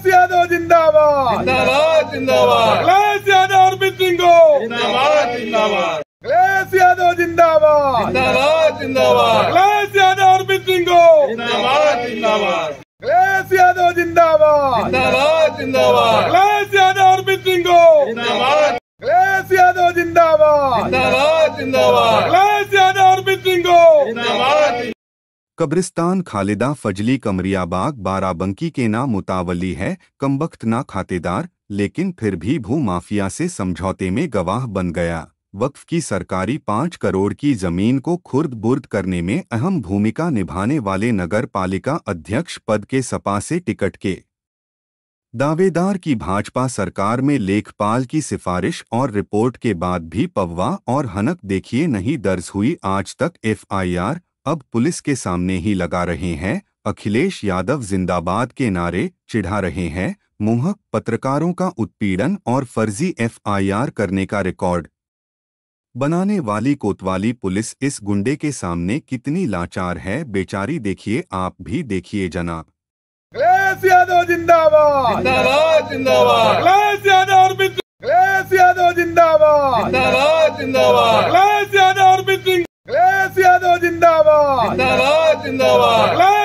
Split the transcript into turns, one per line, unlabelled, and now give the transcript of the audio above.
अखिलेश यादव जिंदाबाद
जिंदाबाद जिंदाबाद
अखिलेश यादव अरविंद सिंह को
जिंदाबाद जिंदाबाद
अखिलेश यादव जिंदाबाद
जिंदाबाद जिंदाबाद
अखिलेश यादव अरविंद सिंह को
जिंदाबाद जिंदाबाद
अखिलेश यादव जिंदाबाद
जिंदाबाद जिंदाबाद
अखिलेश यादव अरविंद सिंह को
जिंदाबाद
अखिलेश यादव जिंदाबाद
जिंदाबाद जिंदाबाद
कब्रिस्तान खालिदा फजली कमरियाबाग बाराबंकी के ना मुतावली है, कमबख्त ना खातेदार, लेकिन फिर भी भू माफिया से समझौते में गवाह बन गया। वक्फ की सरकारी पाँच करोड़ की ज़मीन को खुर्द बुर्द करने में अहम भूमिका निभाने वाले नगर पालिका अध्यक्ष पद के सपा से टिकट के। दावेदार की भाजपा सरकार में लेखपाल की सिफारिश और रिपोर्ट के बाद भी पववा और हनक देखिए नहीं दर्ज हुई, आज तक एफआईआर अब पुलिस के सामने ही लगा रहे हैं। अखिलेश यादव जिंदाबाद के नारे चिढ़ा रहे हैं। मुँह पत्रकारों का उत्पीड़न और फर्जी एफआईआर करने का रिकॉर्ड। बनाने वाली कोतवाली पुलिस इस गुंडे के सामने कितनी लाचार है बेचारी देखिए आप भी देखिए जनाब।
अखिलेश यादव जिंदाबाद।
जिंदाबाद जिंदाबाद।
अखिलेश यादव अरविंद अखिलेश यादव जिंदाबाद।
जिंदाबाद जिंदाबाद।
जिंदाबाद
जिंदाबाद जिंदाबाद
अखिलेश